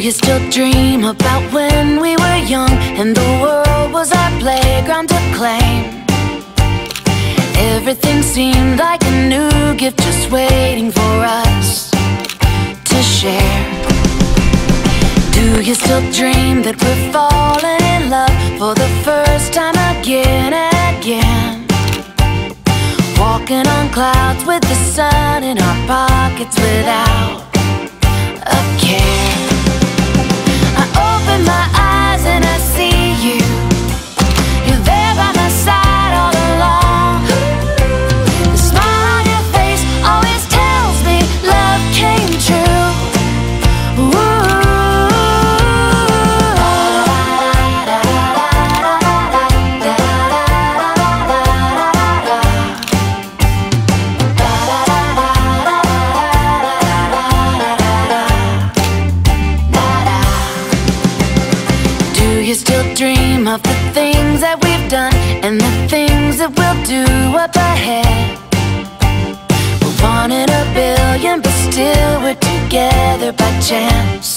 you still dream about when we were young and the world was our playground to claim? Everything seemed like a new gift just waiting for us to share. Do you still dream that we're falling in love for the first time again and again? Walking on clouds with the sun in our pockets without still dream of the things that we've done and the things that we'll do up ahead? One in a billion, but still we're together by chance.